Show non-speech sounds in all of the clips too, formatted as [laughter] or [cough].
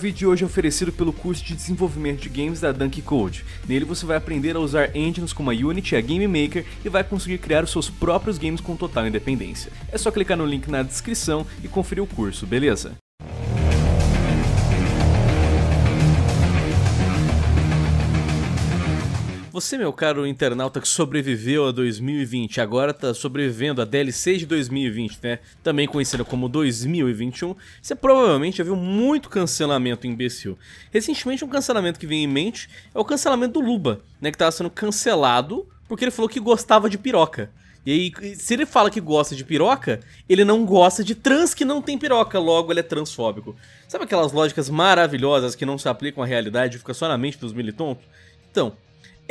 O vídeo de hoje é oferecido pelo curso de desenvolvimento de games da Dunk Code. Nele você vai aprender a usar engines como a Unity e a Game Maker e vai conseguir criar os seus próprios games com total independência. É só clicar no link na descrição e conferir o curso, beleza? Você, meu caro internauta que sobreviveu a 2020, agora tá sobrevivendo a DLC de 2020, né? Também conhecida como 2021, você provavelmente já viu muito cancelamento imbecil. Recentemente, um cancelamento que vem em mente é o cancelamento do Luba, né? Que tava sendo cancelado porque ele falou que gostava de piroca. E aí, se ele fala que gosta de piroca, ele não gosta de trans que não tem piroca, logo ele é transfóbico. Sabe aquelas lógicas maravilhosas que não se aplicam à realidade e fica só na mente dos militontos? Então,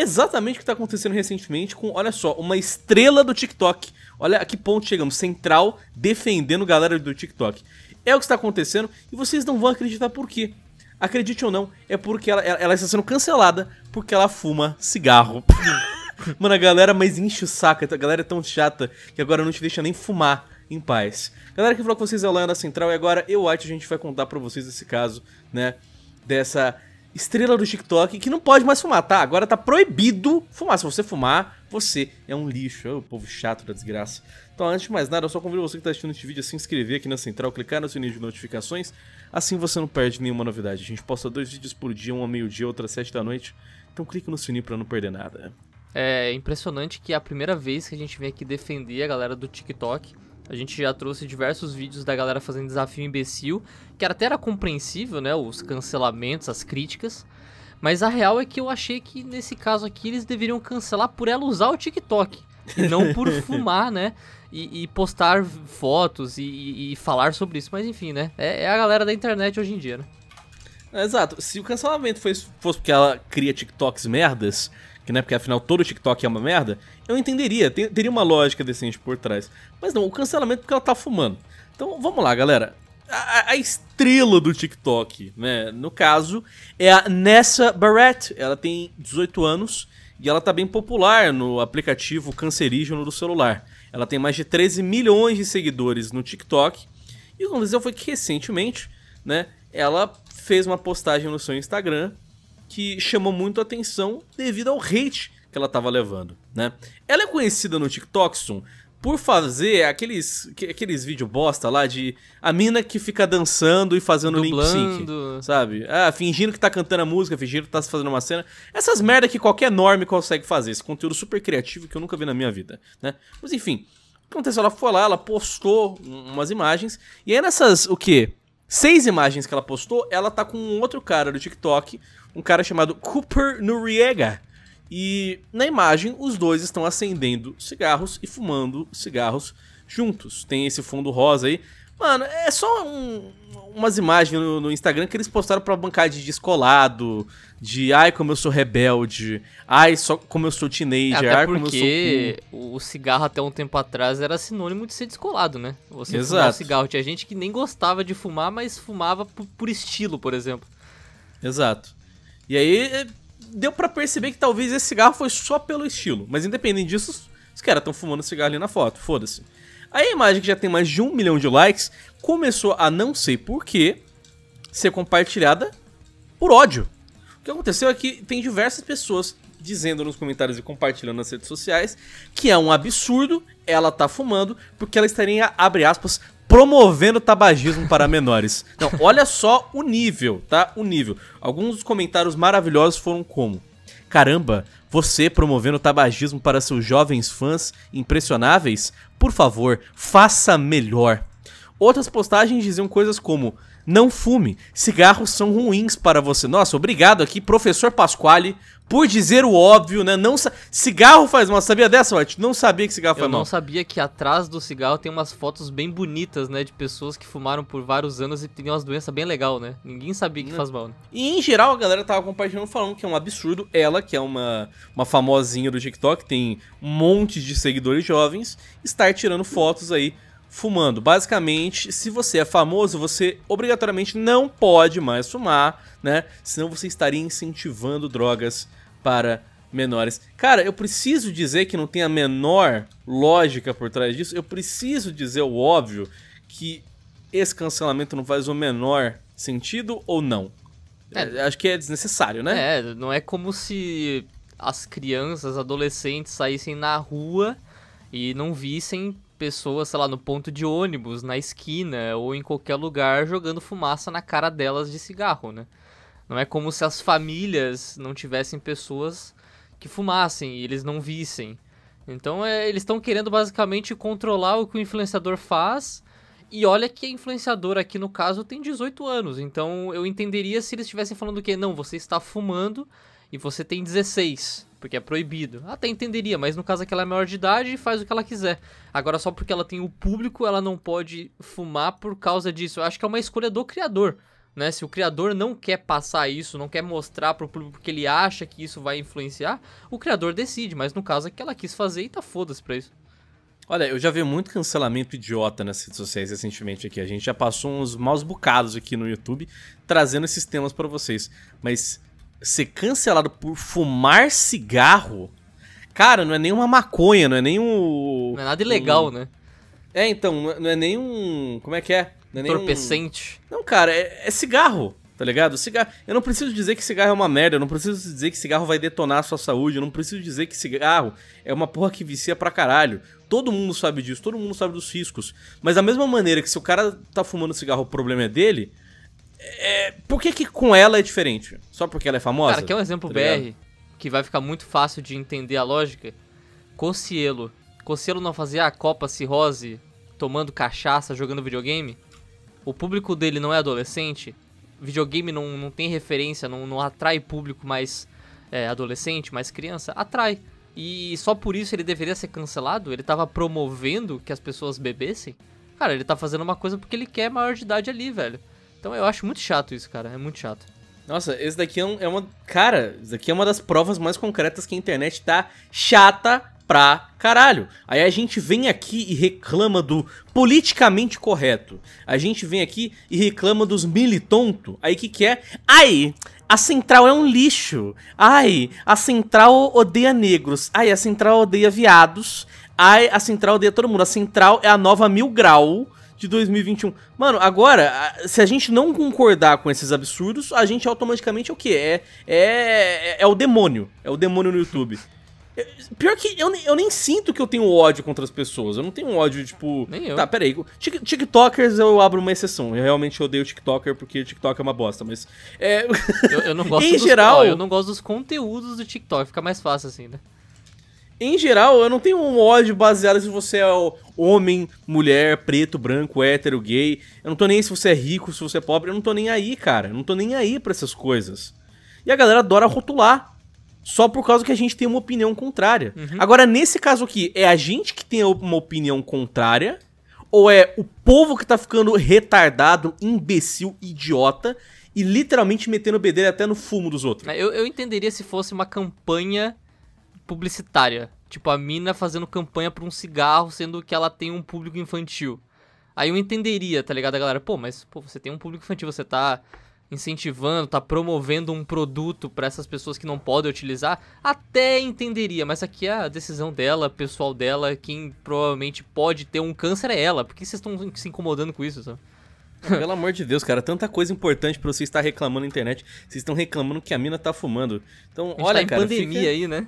exatamente o que está acontecendo recentemente com, olha só, uma estrela do TikTok. Olha a que ponto chegamos, central defendendo galera do TikTok. É o que está acontecendo e vocês não vão acreditar por quê. Acredite ou não, é porque ela, ela está sendo cancelada porque ela fuma cigarro. [laughs] Mano, a galera mais enche o saco, a galera é tão chata que agora não te deixa nem fumar em paz. Galera que falou com vocês é o Lion da Central e agora eu, White, a gente vai contar pra vocês esse caso, né, dessa estrela do TikTok que não pode mais fumar, tá? Agora tá proibido fumar. Se você fumar, você é um lixo. É o povo chato da desgraça. Então, antes de mais nada, eu só convido você que tá assistindo este vídeo a se inscrever aqui na central, clicar no sininho de notificações. Assim você não perde nenhuma novidade. A gente posta dois vídeos por dia, um ao meio-dia, outro às sete da noite. Então clique no sininho pra não perder nada. É impressionante que é a primeira vez que a gente vem aqui defender a galera do TikTok a gente já trouxe diversos vídeos da galera fazendo desafio imbecil, que até era compreensível, né? Os cancelamentos, as críticas. Mas a real é que eu achei que nesse caso aqui eles deveriam cancelar por ela usar o TikTok. E não por [laughs] fumar, né? E, e postar fotos e, e, falar sobre isso. Mas enfim, né? É, é, a galera da internet hoje em dia, né? Exato. Se o cancelamento fosse, fosse porque ela cria TikToks merdas, que não é porque afinal todo TikTok é uma merda, eu entenderia, teria uma lógica decente por trás. Mas não, o cancelamento é porque ela tá fumando. Então vamos lá, galera. A, a, estrela do TikTok, né? No caso, é a Nessa Barrett. Ela tem 18 anos e ela tá bem popular no aplicativo cancerígeno do celular. Ela tem mais de 13 milhões de seguidores no TikTok. E o que aconteceu foi que recentemente, né, ela fez uma postagem no seu Instagram que chamou muito a atenção devido ao hate que ela tava levando, né? Ela é conhecida no TikTok, por fazer aqueles, aqueles vídeos bosta lá de a mina que fica dançando e fazendo lip sync, sabe? Ah, fingindo que tá cantando a música, fingindo que tá fazendo uma cena. Essas merda que qualquer norme consegue fazer. Esse conteúdo super criativo que eu nunca vi na minha vida, né? Mas enfim, o que aconteceu? Ela foi lá, ela postou umas imagens, e aí nessas, o quê? Seis imagens que ela postou, ela tá com um outro cara do TikTok, um cara chamado Cooper Noriega. E na imagem, os dois estão acendendo cigarros e fumando cigarros juntos. Tem esse fundo rosa aí. Mano, é só um, umas imagens no, no, Instagram que eles postaram pra bancar de descolado, de ai como eu sou rebelde, ai só como eu sou teenager, até ai como eu sou o cigarro até um tempo atrás era sinônimo de ser descolado, né? Você Exato. fumar cigarro. Tinha gente que nem gostava de fumar, mas fumava por, por estilo, por exemplo. Exato. E aí é, deu para perceber que talvez esse cigarro foi só pelo estilo. Mas independente disso, os caras estão fumando cigarro ali na foto, foda-se. A imagem que já tem mais de um milhão de likes começou a não sei porquê ser compartilhada por ódio. O que aconteceu é que tem diversas pessoas dizendo nos comentários e compartilhando nas redes sociais que é um absurdo ela tá fumando porque ela estaria, abre aspas, promovendo tabagismo para [laughs] menores. Não, olha só o nível, tá? O nível. Alguns dos comentários maravilhosos foram como: Caramba, você promovendo tabagismo para seus jovens fãs impressionáveis? Por favor, faça melhor. Outras postagens diziam coisas como: Não fume, cigarros são ruins para você. Nossa, obrigado aqui, professor Pasquale, por dizer o óbvio, né? Não cigarro faz mal. Sabia dessa, White? Não sabia que cigarro Eu faz mal. Eu não sabia que atrás do cigarro tem umas fotos bem bonitas, né? De pessoas que fumaram por vários anos e tem umas doenças bem legal, né? Ninguém sabia que faz mal. Né? E em geral a galera tava compartilhando falando que é um absurdo. Ela, que é uma, uma famosinha do TikTok, tem um monte de seguidores jovens, estar tirando fotos aí fumando. Basicamente, se você é famoso, você obrigatoriamente não pode mais fumar, né? Senão você estaria incentivando drogas para menores. Cara, eu preciso dizer que não tem a menor lógica por trás disso. Eu preciso dizer o óbvio que esse cancelamento não faz o menor sentido ou não? É. Acho que é desnecessário, né? É, não é como se as crianças, adolescentes saíssem na rua e não vissem pessoas, sei lá, no ponto de ônibus, na esquina ou em qualquer lugar jogando fumaça na cara delas de cigarro, né? Não é como se as famílias não tivessem pessoas que fumassem e eles não vissem. Então é, eles estão querendo basicamente controlar o que o influenciador faz. E olha que a influenciadora aqui no caso tem 18 anos. Então eu entenderia se eles estivessem falando que não, você está fumando e você tem 16, porque é proibido. Até entenderia, mas no caso aqui ela é maior de idade e faz o que ela quiser. Agora só porque ela tem o público, ela não pode fumar por causa disso. Eu acho que é uma escolha do criador. Né? Se o criador não quer passar isso, não quer mostrar pro público que ele acha que isso vai influenciar, o criador decide, mas no caso é que ela quis fazer e tá foda-se pra isso. Olha, eu já vi muito cancelamento idiota nas redes sociais recentemente aqui. A gente já passou uns maus bocados aqui no YouTube trazendo esses temas pra vocês. Mas ser cancelado por fumar cigarro, cara, não é nem uma maconha, não é nem um. Não é nada ilegal, um... né? É, então, não é- é nem um. Como é que é? Não é Entorpecente. Não, cara, é, é cigarro, tá ligado? Cigarro. Eu não preciso dizer que cigarro é uma merda, eu não preciso dizer que cigarro vai detonar a sua saúde, eu não preciso dizer que cigarro é uma porra que vicia pra caralho. Todo mundo sabe disso, todo mundo sabe dos riscos. Mas da mesma maneira que se o cara tá fumando cigarro, o problema é dele. É... Por que, que com ela é diferente? Só porque ela é famosa? Cara, quer um exemplo Tá ligado? BR que vai ficar muito fácil de entender a lógica? Cocielo. Cocielo não fazia a Copa Cirrose tomando cachaça, jogando videogame? O público dele não é adolescente? Videogame não, não tem referência, não, não atrai público mais é, adolescente, mais criança? Atrai. E só por isso ele deveria ser cancelado? Ele tava promovendo que as pessoas bebessem? Cara, ele tá fazendo uma coisa porque ele quer maior de idade ali, velho. Então eu acho muito chato isso, cara. É muito chato. Nossa, esse daqui é, um- é uma. Cara, isso daqui é uma das provas mais concretas que a internet tá chata pra caralho. Aí a gente vem aqui e reclama do politicamente correto. A gente vem aqui e reclama dos militonto. Aí que que é? Ai, a central é um lixo. Ai, a central odeia negros. Ai, a central odeia viados. Ai, a central odeia todo mundo. A central é a nova mil grau de 2021. Mano, agora, se a gente não concordar com esses absurdos, a gente automaticamente é o quê? É, é, é o demônio. É o demônio no YouTube. É, Pior que eu, nem- eu nem sinto que eu tenho ódio contra as pessoas. Eu não tenho ódio, tipo. Nem eu. Tá, peraí. Tik- TikTokers eu abro uma exceção. Eu realmente odeio TikToker porque TikTok é uma bosta, mas. É. Eu, eu não [laughs] gosto Em dos, geral- ó, eu não gosto dos conteúdos do TikTok, fica mais fácil assim, né? Em geral, eu não tenho um ódio baseado se você é o- homem, mulher, preto, branco, hétero, gay. Eu não tô nem aí se você é rico, se você é pobre. Eu não tô nem aí, cara. Eu não tô nem aí pra essas coisas. E a galera adora rotular. Só por causa que a gente tem uma opinião contrária. Agora, nesse caso aqui, é a gente que tem uma opinião contrária? Ou é o povo que tá ficando retardado, imbecil, idiota e literalmente metendo bedelho até no fumo dos outros? Eu, eu entenderia se fosse uma campanha publicitária. Tipo, a mina fazendo campanha pra um cigarro, sendo que ela tem um público infantil. Aí eu entenderia, tá ligado, a galera? Pô, mas pô, você tem um público infantil, você tá incentivando, tá promovendo um produto pra essas pessoas que não podem utilizar, até entenderia, mas aqui é a decisão dela, pessoal dela, quem provavelmente pode ter um câncer é ela. Por que vocês estão se incomodando com isso, sabe? Pelo amor de Deus, cara, tanta coisa importante pra você estar reclamando na internet. Vocês estão reclamando que a mina tá fumando. Então, olha, tá em cara, pandemia fica- aí, né?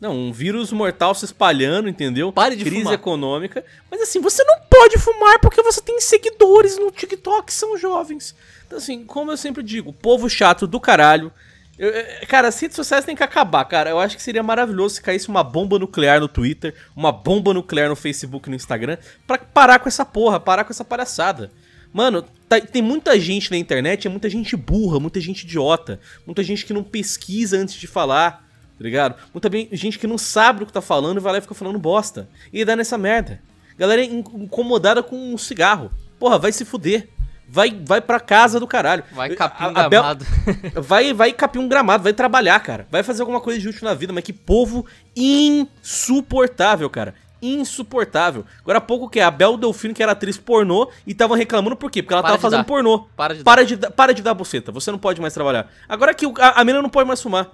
Não, um vírus mortal se espalhando, entendeu? Pare de Crise fumar. econômica. Mas assim, você não pode fumar porque você tem seguidores no TikTok que são jovens. Então assim, como eu sempre digo, povo chato do caralho. Eu- eu- cara, as redes sociais têm que acabar, cara. Eu acho que seria maravilhoso se caísse uma bomba nuclear no Twitter, uma bomba nuclear no Facebook e no Instagram, pra parar com essa porra, parar com essa palhaçada. Mano, tá- tem muita gente na internet, é muita gente burra, muita gente idiota, muita gente que não pesquisa antes de falar, tá ligado? Muita bem- gente que não sabe o que tá falando e vai lá e fica falando bosta. E dá nessa merda. Galera in- incomodada com um cigarro. Porra, vai se fuder. Vai, vai pra casa do caralho. Vai capir um A- a Bel- gramado. [laughs] Vai, vai capir um gramado, vai trabalhar, cara. Vai fazer alguma coisa de útil na vida, mas que povo insuportável, cara. Insuportável. Agora há pouco que é a Bel Delfino, que era atriz pornô, e tava reclamando por quê? Porque ela Para tava de fazendo dar. pornô. Para de para de, dar- para de dar buceta, você não pode mais trabalhar. Agora que a, a mina não pode mais fumar.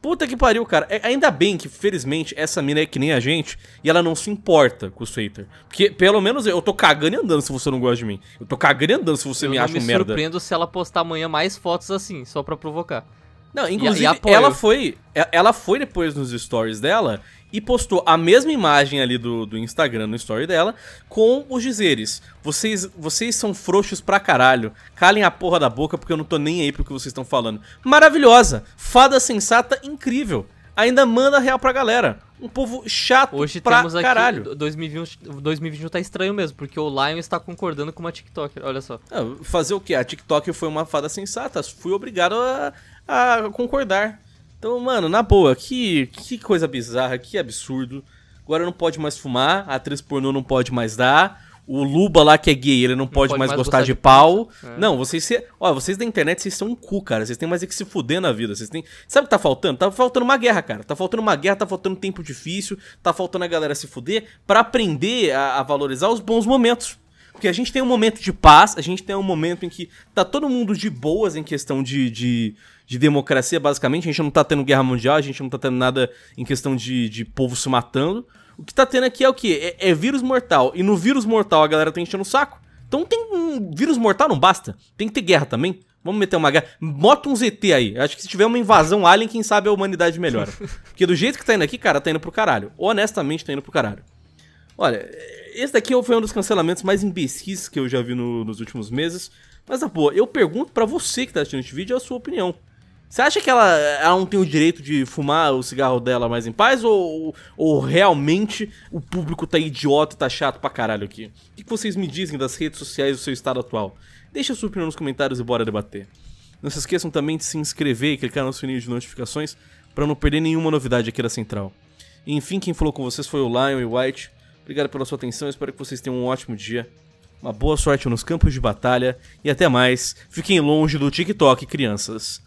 Puta que pariu, cara. É, ainda bem que, felizmente, essa mina é que nem a gente e ela não se importa com os haters. Porque, pelo menos, eu tô cagando e andando se você não gosta de mim. Eu tô cagando e andando se você eu me acha me um merda. Eu surpreendo se ela postar amanhã mais fotos assim, só pra provocar. Não, inclusive, e, e ela foi. Ela foi depois nos stories dela e postou a mesma imagem ali do, do Instagram no story dela com os dizeres: vocês, vocês são frouxos pra caralho, calem a porra da boca porque eu não tô nem aí pro que vocês estão falando. Maravilhosa, fada sensata, incrível. Ainda manda real pra galera. Um povo chato Hoje pra temos aqui, caralho. 2020, 2021 tá estranho mesmo, porque o Lion está concordando com uma TikToker, olha só. fazer o que? A TikTok foi uma fada sensata, fui obrigado a, a concordar. Então, mano, na boa, que, que coisa bizarra, que absurdo. Agora não pode mais fumar, a atriz pornô não pode mais dar. O Luba lá que é gay, ele não, não pode, pode, mais, mais gostar, gostar, de, de pau. É. Não, vocês se, ó, vocês da internet, vocês são um cu, cara. Vocês têm mais é que se fuder na vida. Vocês têm, sabe o que tá faltando? Tá faltando uma guerra, cara. Tá faltando uma guerra, tá faltando tempo difícil, tá faltando a galera se fuder para aprender a, a valorizar os bons momentos. Porque a gente tem um momento de paz, a gente tem um momento em que tá todo mundo de boas em questão de, de, de democracia, basicamente. A gente não tá tendo guerra mundial, a gente não tá tendo nada em questão de, de povo se matando. O que tá tendo aqui é o quê? É, é vírus mortal. E no vírus mortal a galera tá enchendo o saco. Então tem um vírus mortal, não basta. Tem que ter guerra também. Vamos meter uma guerra. Bota um ZT aí. Acho que se tiver uma invasão alien, quem sabe a humanidade melhora. [laughs] Porque do jeito que tá indo aqui, cara, tá indo pro caralho. Honestamente, tá indo pro caralho. Olha, esse daqui foi um dos cancelamentos mais imbecis que eu já vi no, nos últimos meses. Mas, na boa, eu pergunto para você que tá assistindo este vídeo a sua opinião. Você acha que ela, ela não tem o direito de fumar o cigarro dela mais em paz? Ou, ou realmente o público tá idiota e tá chato pra caralho aqui? O que vocês me dizem das redes sociais do seu estado atual? Deixa sua opinião nos comentários e bora debater. Não se esqueçam também de se inscrever e clicar no sininho de notificações para não perder nenhuma novidade aqui da Central. E enfim, quem falou com vocês foi o Lion e White. Obrigado pela sua atenção, espero que vocês tenham um ótimo dia. Uma boa sorte nos campos de batalha e até mais. Fiquem longe do TikTok, crianças.